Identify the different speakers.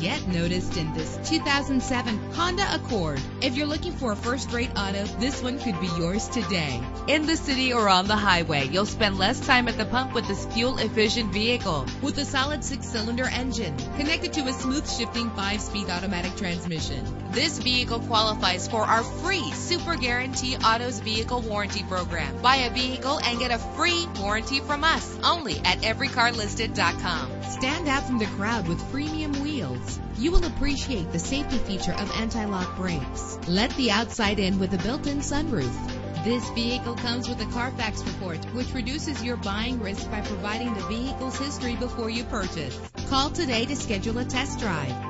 Speaker 1: noticed in this 2007 Honda Accord. If you're looking for a first-rate auto, this one could be yours today. In the city or on the highway, you'll spend less time at the pump with this fuel-efficient vehicle. With a solid six-cylinder engine connected to a smooth shifting five-speed automatic transmission. This vehicle qualifies for our free Super Guarantee Autos Vehicle Warranty Program. Buy a vehicle and get a free warranty from us only at everycarlisted.com. Stand out from the crowd with premium wheels. You will appreciate the safety feature of anti-lock brakes. Let the outside in with a built-in sunroof. This vehicle comes with a Carfax report, which reduces your buying risk by providing the vehicle's history before you purchase. Call today to schedule a test drive.